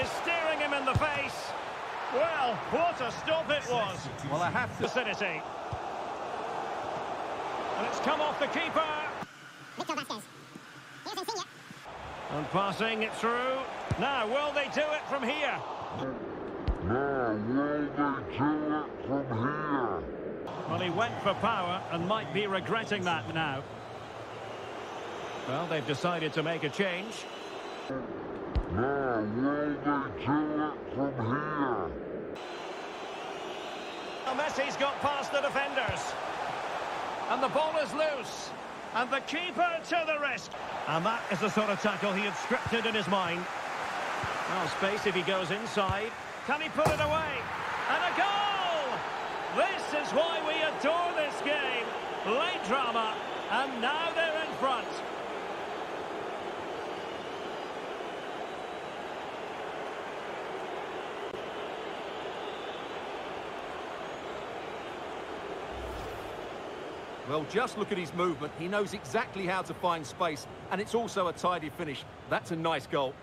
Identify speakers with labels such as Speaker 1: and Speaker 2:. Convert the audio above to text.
Speaker 1: is staring him in the face. Well, what a stop it was.
Speaker 2: Well, I have to...
Speaker 1: Vicinity. And it's come off the keeper.
Speaker 3: Victor Vasquez. Here's Insigne.
Speaker 1: And passing it through. Now, will they do it from here?
Speaker 4: Now, will they do it from here?
Speaker 1: Well, he went for power and might be regretting that now. Well, they've decided to make a change.
Speaker 4: Now, will they do it from here?
Speaker 1: Messi's got past the defenders. And the ball is loose. And the keeper to the risk. And that is the sort of tackle he had scripted in his mind. Well, space if he goes inside. Can he put it away? And a goal! This is why we adore this game. Late drama. And now they're in front.
Speaker 2: Well, just look at his movement. He knows exactly how to find space, and it's also a tidy finish. That's a nice goal.